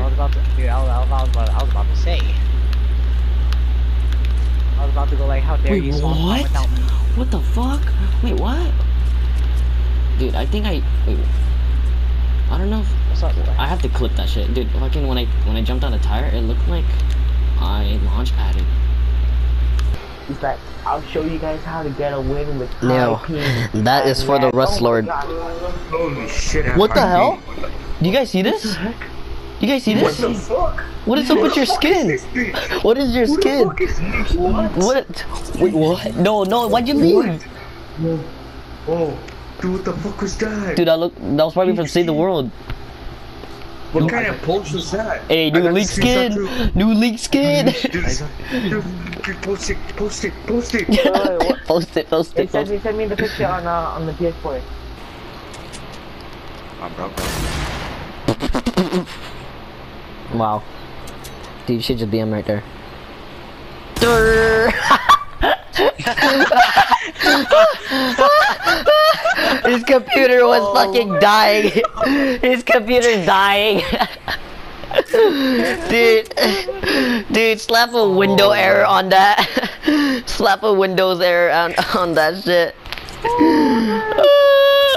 I was about to, dude, I was, I was, I was, about, I was about to say. I was about to go like, how dare Wait, you spawn what? without me? What the fuck? Wait, what? Dude, I think I. Wait. I don't know if. What's up. I have to clip that shit. Dude, fucking when I when I jumped on the tire, it looked like I launch padded. He's like, I'll show you guys how to get a win with No, high ping. that is for the Oh Rust Lord. Holy shit. What the hell? Do you guys see this? You guys see this? What the fuck? What is up with your skin? What is your skin? What? Wait, what? No, no, why'd you leave? Oh, dude, what the fuck was that? Dude, I look. That was probably from Save the World. what kind of post was that? Hey, new leak skin. New leak skin. Dude, post it, post it, post it. post it, post it, He post he sent me the picture on uh, on the PS4. I'm broke. Wow. Dude, you should just be him right there. His computer was fucking dying. His computer's dying. dude, dude, slap a window error on that. slap a Windows error on, on that shit.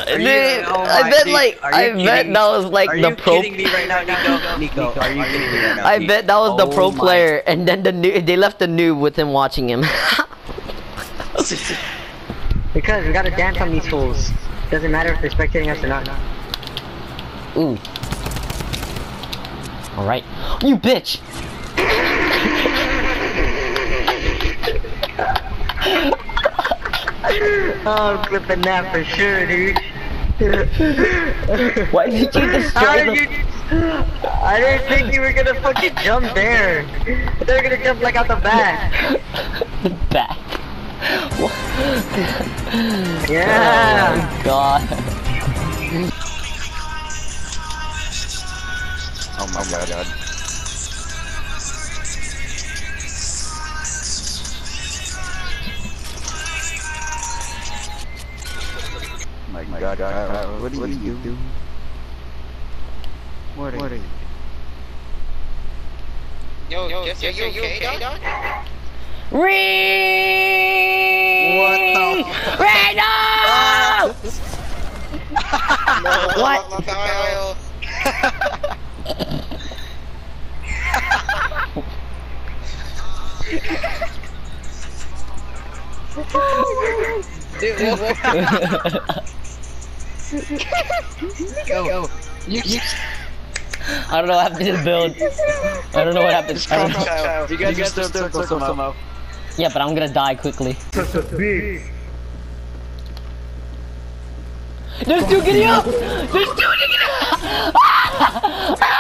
Are Dude, oh I bet dude, like I bet that was like Are the you pro. kidding me right now, Nico? Nico, are you kidding me right now? I bet that was the Oh pro my- player, and then the new they left the noob with him watching him. Because we gotta dance on these fools. Doesn't matter if they're spectating us or not. Ooh. All right, you bitch. Oh, I'm clipping that for sure, dude. Why did you How destroy did you? I didn't think you were gonna fucking jump there. They're gonna jump like out the back. the back? What? Yeah. Oh God. Oh my god. My god, Kyle, what do you do? What are you Yo, yo, yo, you okay, dog? Ree! What the? Reno! What? Kyle. Dude, what? Go, go. You, you, I don't know what happened to the build. I don't know what happened. I don't know. Kyle. You guys got to circle somehow. Yeah, but I'm gonna die quickly. Such a big. There's two getting up! There's two getting up!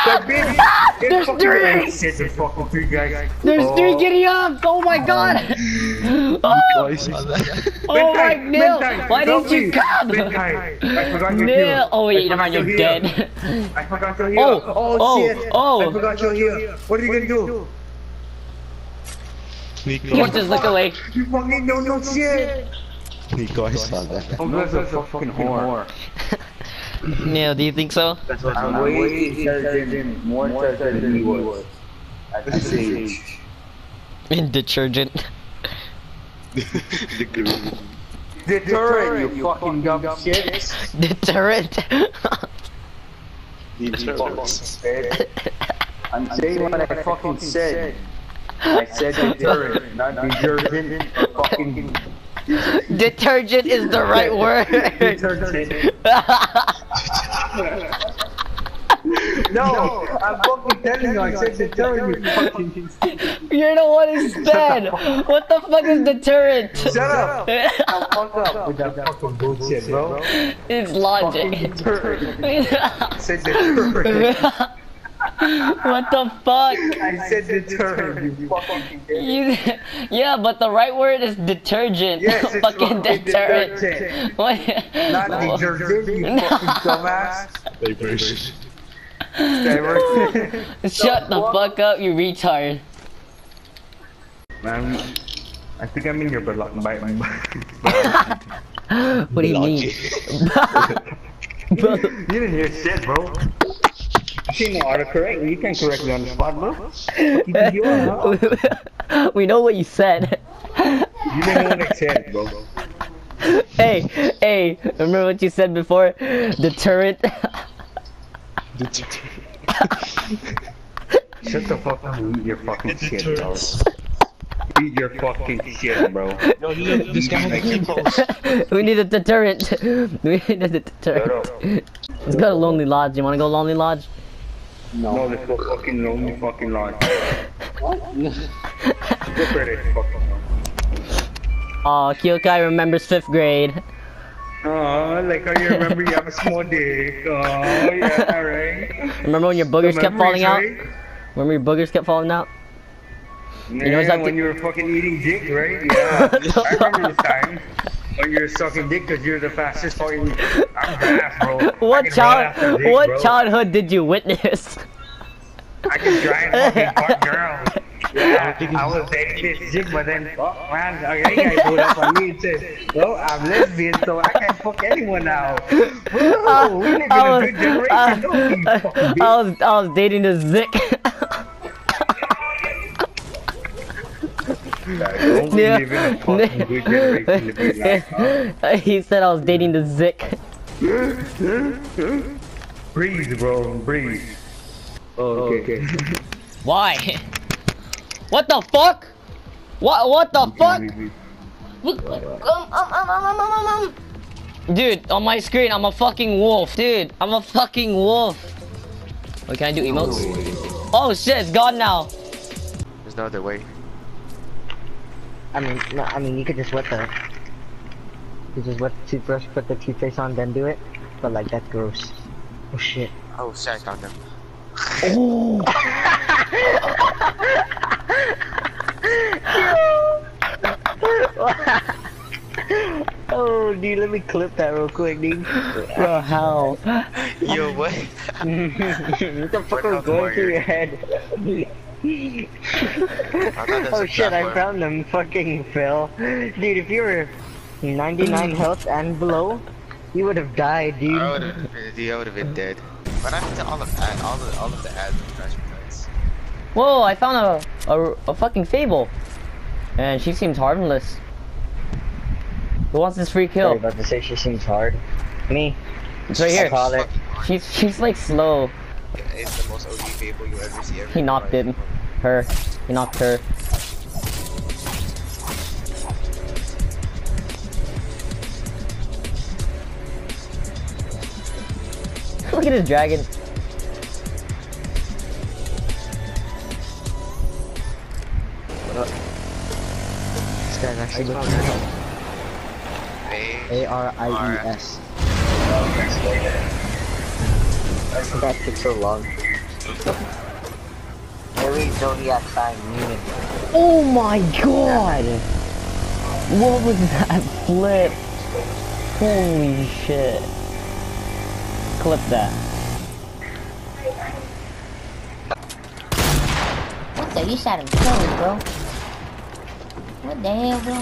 That big. There's three! Shit, there's fucking three guys. There's Oh. three getting up! Oh my oh. god! Oh, oh, oh my Neil! Why didn't you come? I forgot you're Neil! Oh wait, I never mind, forgot you're here. dead. I forgot you're oh, here. Oh, oh, shit. oh. I forgot you're here. What are you gonna do? You just look away. You fucking don't know shit. Nico, I saw that. I'm a fucking whore. Neil, do you think so? I'm way intelligent, more intelligent than he was. At this age. In detergent. the. Deterrent, you fucking dumb shit. Deterrent. I'm saying what I fucking said. I said deterrent, not detergent or fucking Detergent is the right word. Detergent. No, I'm fucking telling you, I said deterrent, you fucking. You're the one who said. What the fuck is deterrent? Shut up! Now fuck up with that fucking bullshit, bro. it's Fucking logic. deterrent. I said deterrent. what the fuck? I said deterrent, you fucking You, yeah, but the right word is detergent. Yes, it's fucking fucking deterrent. detergent. What? Not detergent, you No. fucking dumbass. Diversion. Diversion. Shut the fuck up, you retard. Man, I think I'm in your blo- my, my, What do you mean? You didn't hear shit, bro. You know how to correct me. You can correct me on the spot, bro. You think you are, huh? we know what you said. You didn't know what I said, bro. hey, hey, remember what you said before? Deterrent. Shut the fuck up and eat your fucking shit, bro. Eat your fucking shit, bro. Yo, look, this guy has a we need a deterrent. We need a deterrent. Let's go to Lonely Lodge. You wanna go Lonely Lodge? No, let's go fucking lonely fucking launch. Go for it, fucking Oh, Kyokai remembers fifth grade. Oh, like how you remember you have a small dick. Oh, yeah, right. Remember when your boogers kept falling out? Memories, Remember your boogers kept falling out? Right? know what's up when you were fucking eating dick, right? Yeah. I remember this time. When you were sucking dick because you're the fastest fucking I'm bro. What child? dick, What bro. childhood did you witness? I can try and fucking fuck girls. Yeah, I was dating this chick, but then, oh, man, okay, guy pulled up on me and said, well, I'm lesbian, so I can't fuck anyone now. Whoa, we live in I a was, good generation, don't you I, fucking bitch. I was, I was dating the Zick. Don't Yeah. live in a fucking good generation to be like, huh? he said I was dating the Zick. Breathe, bro, breathe. Oh, okay. Why? What the fuck? What? What the fuck? Um, um, um, dude, on my screen, I'm a fucking wolf. Dude, I'm a fucking wolf. Wait, can I do emotes? Oh shit, it's gone now. There's no other way. I mean, no, I mean, you could just wet the, you just wet the toothbrush, put the toothpaste on, then do it. But like that's gross. Oh shit. Oh, shit, I found them. oh, dude, let me clip that real quick, dude. Bro, how? Yo, what? what the fuck We're was not going through your head? Thought that's oh, oh shit, I found them fucking Phil. Dude, if you were 99 health and below, you would have died, dude. I would have been, I would have been dead. What happened to all of ad, all of all of the ads and trash returns? Whoa, I found a, a, a fucking Fable. And she seems harmless. Who wants this free Sorry kill? about to say she seems hard. Me, It's right I here. call it. She's she's like slow. It's the most OG fable you ever see ever. He knocked life. it. Her. He knocked her. Look at his dragon. This guy's actually looking They A R I E S. That took so long. Every zodiac sign meaning. Oh my god! What was that flip? Holy shit. Clip that. What the? You shot him close, bro. What the hell, bro?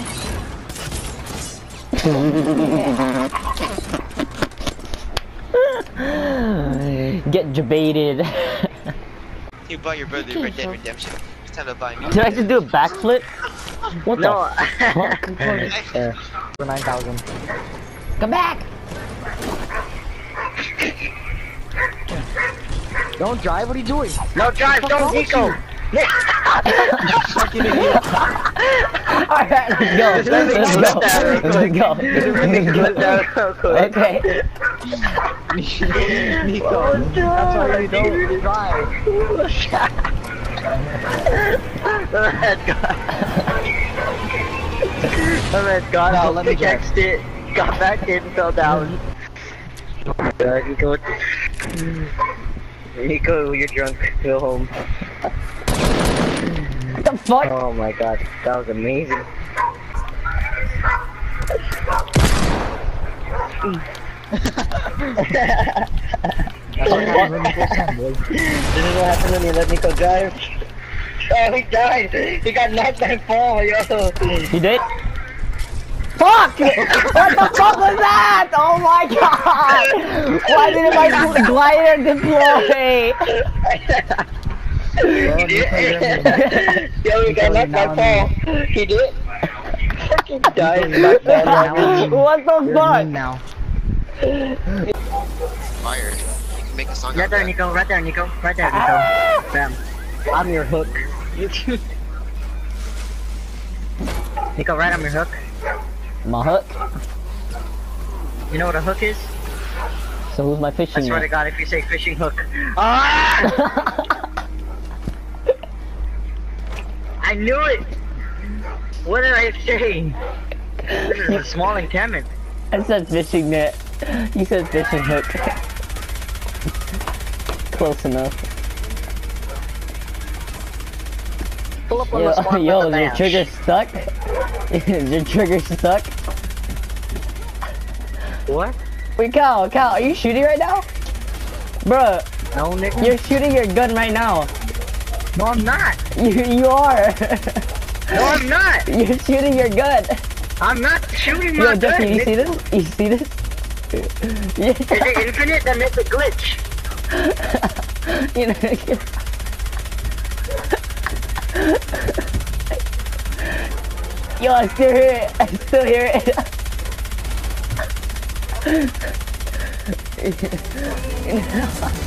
Get debated. You buy your brother Red Dead Redemption. It's time to buy me. Did I just do a backflip? What No. the fuck? Yeah. For 9,000. Come back! Don't drive, what are you doing? No drive, don't Nico! Alright, let's go. Let's go. Let's go. Let's go. Okay. Nico, that's why you don't drive. Oh, Alright, God. Alright, God, Now, I'll let me pickaxed it, got back in, fell down. Nico, you're drunk, go home. What the fuck? Oh my god, that was amazing. This is what happened when you let Nico drive. Oh, he died! He got knocked by fall, yo! You did? fuck? What the fuck was that? Oh my god! Why didn't my glider deploy? He did. Yo, he got knocked by Paul. He did. Fucking died. knocked by Paul. what the fuck? mean now. Fire. You can make a song Right there. Nico. Right there, Nico. Right there, Nico. Bam. I'm your hook. Nico, right on your hook. My hook. You know what a hook is? So who's my fishing? I fishing swear to? God, if you say fishing hook. Ah! I knew it! What did I say? This is a small encampment. I said fishing net. You said fishing hook. Close enough. Pull up on Yo, the spot yo is your trigger stuck? is your trigger stuck? What? Wait, Cal, Cal, are you shooting right now? Bruh, No, nigga. you're shooting your gun right now. No, I'm not. You, you are. No, I'm not. you're shooting your gun. I'm not shooting my Yo, gun. You see this? You see this? yeah. Is it infinite? Then it's a glitch. You know, Yo, I still hear it. I still hear it. what